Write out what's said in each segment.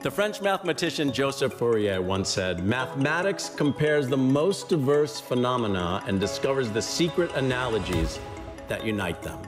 The French mathematician Joseph Fourier once said, Mathematics compares the most diverse phenomena and discovers the secret analogies that unite them.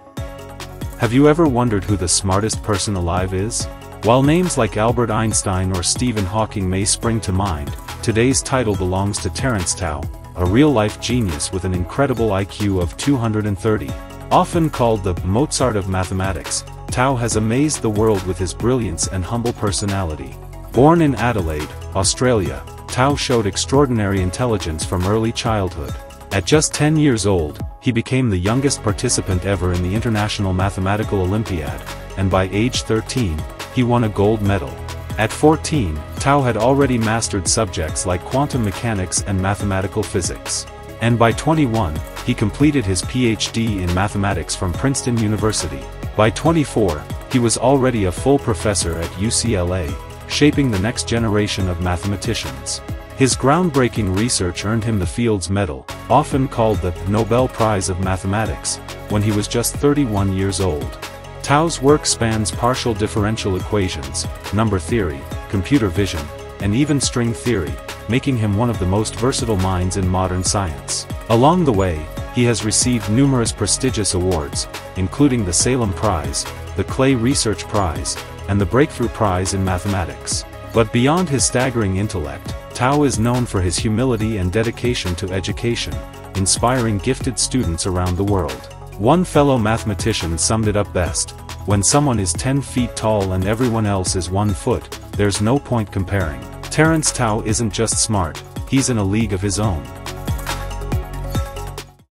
Have you ever wondered who the smartest person alive is? While names like Albert Einstein or Stephen Hawking may spring to mind, today's title belongs to Terence Tao, a real-life genius with an incredible IQ of 230. Often called the Mozart of mathematics, Tao has amazed the world with his brilliance and humble personality. Born in Adelaide, Australia, Tao showed extraordinary intelligence from early childhood. At just 10 years old, he became the youngest participant ever in the International Mathematical Olympiad, and by age 13, he won a gold medal. At 14, Tao had already mastered subjects like quantum mechanics and mathematical physics. And by 21, he completed his PhD in mathematics from Princeton University. By 24, he was already a full professor at UCLA, shaping the next generation of mathematicians. His groundbreaking research earned him the Fields Medal, often called the Nobel Prize of Mathematics, when he was just 31 years old. Tao's work spans partial differential equations, number theory, computer vision, and even string theory, making him one of the most versatile minds in modern science. Along the way, he has received numerous prestigious awards, including the Salem Prize, the Clay Research Prize, and the Breakthrough Prize in Mathematics. But beyond his staggering intellect, Tao is known for his humility and dedication to education, inspiring gifted students around the world. One fellow mathematician summed it up best, when someone is 10 feet tall and everyone else is 1 foot, there's no point comparing. Terence Tao isn't just smart, he's in a league of his own.